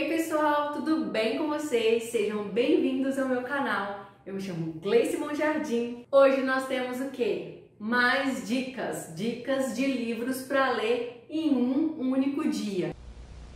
Ei pessoal, tudo bem com vocês? Sejam bem-vindos ao meu canal. Eu me chamo Gleice Monjardim. Hoje nós temos o quê? Mais dicas, dicas de livros para ler em um único dia.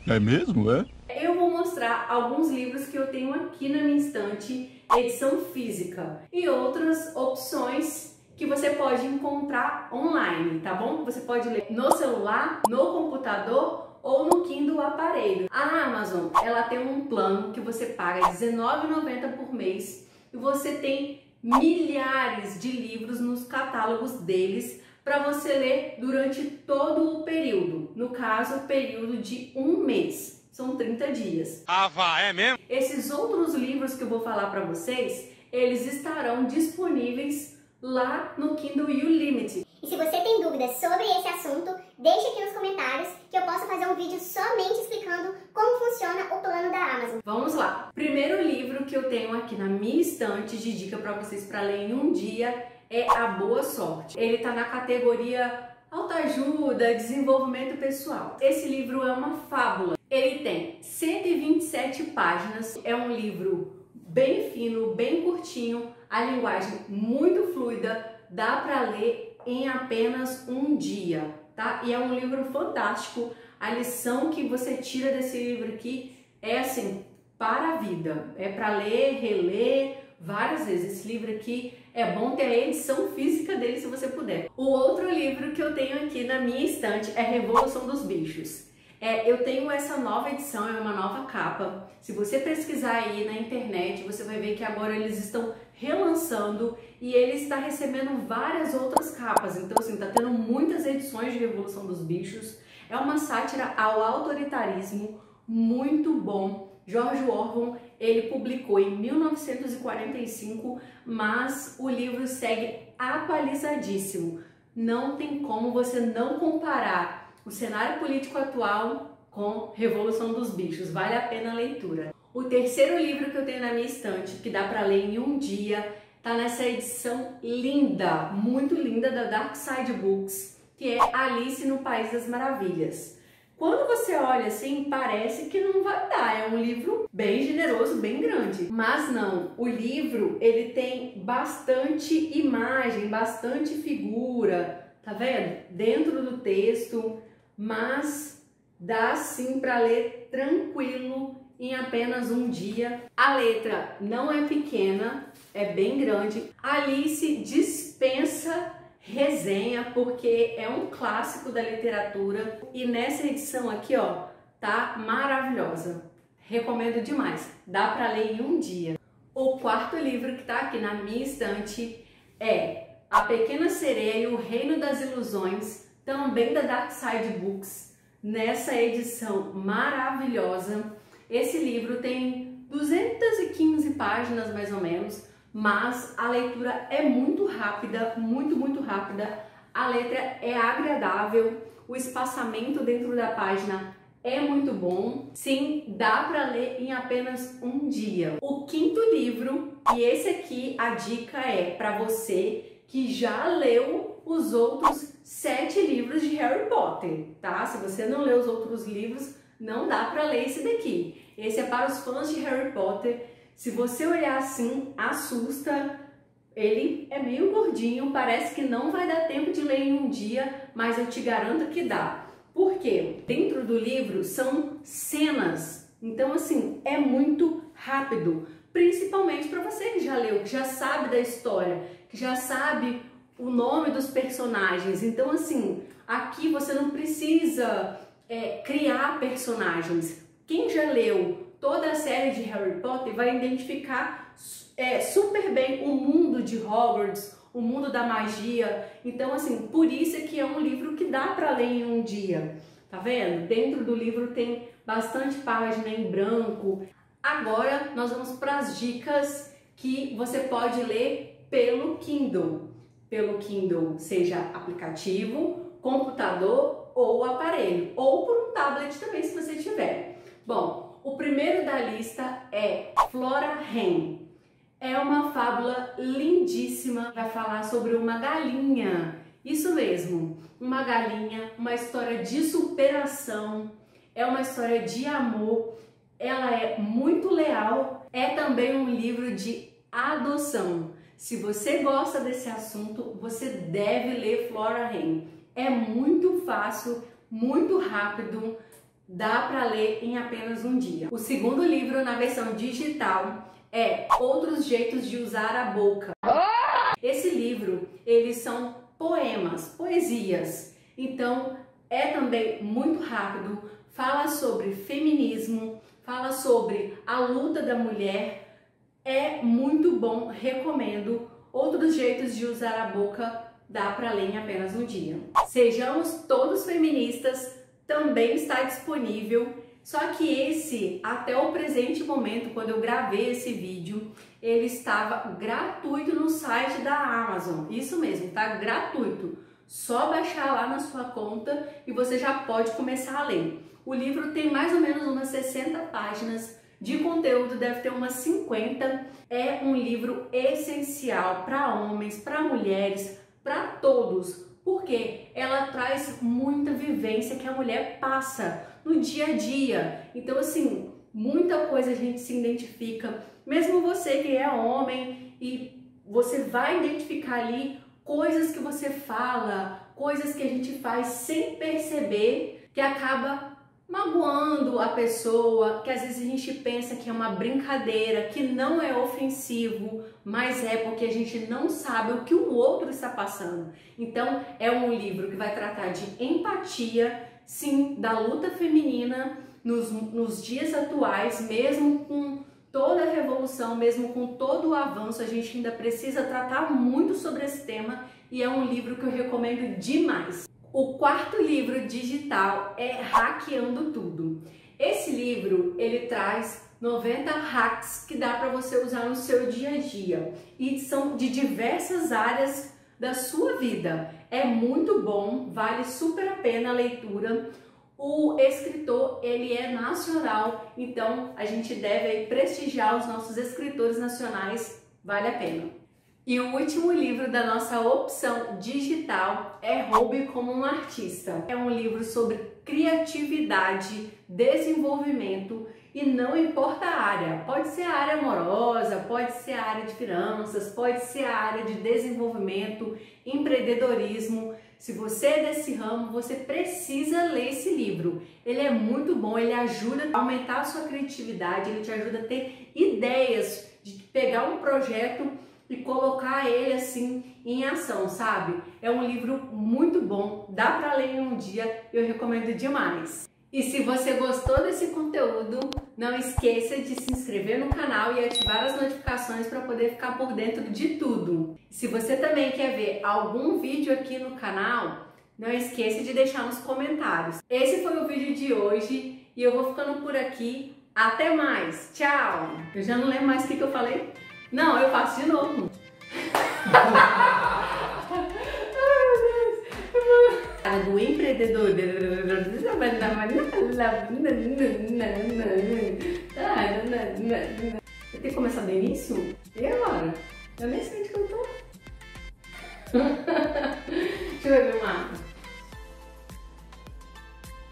É mesmo, é? Eu vou mostrar alguns livros que eu tenho aqui na minha estante, edição física, e outras opções que você pode encontrar online, tá bom? Você pode ler no celular, no computador ou no Kindle aparelho. A Amazon, ela tem um plano que você paga R$19,90 por mês e você tem milhares de livros nos catálogos deles para você ler durante todo o período. No caso, o período de um mês. São 30 dias. Ah, vá, é mesmo? Esses outros livros que eu vou falar para vocês, eles estarão disponíveis lá no Kindle Unlimited. Se você tem dúvidas sobre esse assunto, deixe aqui nos comentários que eu posso fazer um vídeo somente explicando como funciona o plano da Amazon. Vamos lá! Primeiro livro que eu tenho aqui na minha estante de dica para vocês para ler em um dia é A Boa Sorte. Ele está na categoria autoajuda, desenvolvimento pessoal. Esse livro é uma fábula. Ele tem 127 páginas, é um livro bem fino, bem curtinho, a linguagem muito fluida, dá para ler em apenas um dia, tá? E é um livro fantástico. A lição que você tira desse livro aqui é assim, para a vida. É para ler, reler várias vezes. Esse livro aqui é bom ter a edição física dele se você puder. O outro livro que eu tenho aqui na minha estante é Revolução dos Bichos. É, eu tenho essa nova edição, é uma nova capa. Se você pesquisar aí na internet, você vai ver que agora eles estão relançando e ele está recebendo várias outras capas. Então, assim, tá tendo muitas edições de Revolução dos Bichos. É uma sátira ao autoritarismo muito bom. George Orwell, ele publicou em 1945, mas o livro segue atualizadíssimo. Não tem como você não comparar o cenário político atual com Revolução dos Bichos. Vale a pena a leitura. O terceiro livro que eu tenho na minha estante, que dá para ler em um dia, tá nessa edição linda, muito linda da Dark Side Books, que é Alice no País das Maravilhas. Quando você olha assim, parece que não vai dar. É um livro bem generoso, bem grande. Mas não, o livro ele tem bastante imagem, bastante figura, tá vendo? Dentro do texto, mas dá sim para ler tranquilo em apenas um dia. A letra não é pequena, é bem grande. Alice dispensa resenha porque é um clássico da literatura e nessa edição aqui, ó, tá maravilhosa. Recomendo demais. Dá para ler em um dia. O quarto livro que tá aqui na minha estante é A Pequena Sereia e o Reino das Ilusões, também da Dark Side Books, nessa edição maravilhosa. Esse livro tem 215 páginas mais ou menos, mas a leitura é muito rápida, muito, muito rápida. A letra é agradável, o espaçamento dentro da página é muito bom. Sim, dá para ler em apenas um dia. O quinto livro, e esse aqui a dica é para você que já leu os outros sete livros de Harry Potter, tá? Se você não leu os outros livros, não dá para ler esse daqui. Esse é para os fãs de Harry Potter. Se você olhar assim, assusta. Ele é meio gordinho, parece que não vai dar tempo de ler em um dia, mas eu te garanto que dá. Por quê? Dentro do livro são cenas, então assim, é muito rápido, principalmente para você que já leu, que já sabe da história, que já sabe o nome dos personagens. Então, assim, aqui você não precisa é, criar personagens. Quem já leu toda a série de Harry Potter vai identificar é, super bem o mundo de Hogwarts, o mundo da magia. Então, assim, por isso é que é um livro que dá para ler em um dia. Tá vendo? Dentro do livro tem bastante página em branco. Agora nós vamos para as dicas que você pode ler pelo Kindle pelo Kindle, seja aplicativo, computador ou aparelho, ou por um tablet também, se você tiver. Bom, o primeiro da lista é Flora Hen. É uma fábula lindíssima, vai falar sobre uma galinha. Isso mesmo, uma galinha, uma história de superação, é uma história de amor. ela é muito leal, é também um livro de adoção. Se você gosta desse assunto, você deve ler Flora Rain. É muito fácil, muito rápido, dá para ler em apenas um dia. O segundo livro na versão digital é Outros Jeitos de Usar a Boca. Esse livro, eles são poemas, poesias. Então, é também muito rápido, fala sobre feminismo, fala sobre a luta da mulher. É muito bom, recomendo. Outros jeitos de usar a boca dá para ler em apenas um dia. Sejamos todos feministas também está disponível. Só que esse, até o presente momento, quando eu gravei esse vídeo, ele estava gratuito no site da Amazon. Isso mesmo, tá gratuito. Só baixar lá na sua conta e você já pode começar a ler. O livro tem mais ou menos umas 60 páginas de conteúdo, deve ter umas 50. É um livro essencial para homens, para mulheres, para todos porque ela traz muita vivência que a mulher passa no dia a dia. Então, assim, muita coisa a gente se identifica, mesmo você que é homem e você vai identificar ali coisas que você fala, coisas que a gente faz sem perceber, que acaba magoando a pessoa, que às vezes a gente pensa que é uma brincadeira, que não é ofensivo, mas é porque a gente não sabe o que o outro está passando. Então, é um livro que vai tratar de empatia, sim, da luta feminina nos, nos dias atuais, mesmo com toda a revolução, mesmo com todo o avanço, a gente ainda precisa tratar muito sobre esse tema e é um livro que eu recomendo demais. O quarto livro digital é Hackeando Tudo. Esse livro, ele traz 90 hacks que dá para você usar no seu dia a dia e são de diversas áreas da sua vida. É muito bom, vale super a pena a leitura. O escritor, ele é nacional, então a gente deve prestigiar os nossos escritores nacionais, vale a pena. E o último livro da nossa opção digital é Roube como um Artista. É um livro sobre criatividade, desenvolvimento e não importa a área. Pode ser a área amorosa, pode ser a área de finanças, pode ser a área de desenvolvimento, empreendedorismo. Se você é desse ramo, você precisa ler esse livro. Ele é muito bom, ele ajuda a aumentar a sua criatividade, ele te ajuda a ter ideias de pegar um projeto e colocar ele assim em ação, sabe? É um livro muito bom, dá para ler em um dia, eu recomendo demais. E se você gostou desse conteúdo, não esqueça de se inscrever no canal e ativar as notificações para poder ficar por dentro de tudo. Se você também quer ver algum vídeo aqui no canal, não esqueça de deixar nos comentários. Esse foi o vídeo de hoje e eu vou ficando por aqui. Até mais! Tchau! Eu já não lembro mais o que, que eu falei. Não, eu faço de novo. do empreendedor. Eu tenho que começar do início? E agora? Eu nem sei onde que eu tô. Deixa eu ver o mapa.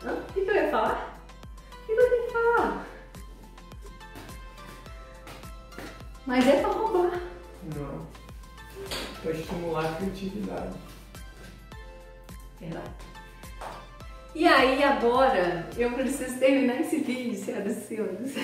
O que, que eu ia falar? O que, que eu tenho que falar? Mas é pra roubar. Não. Pra estimular a criatividade. Verdade. E aí, agora, eu preciso terminar esse vídeo, senhoras e senhores.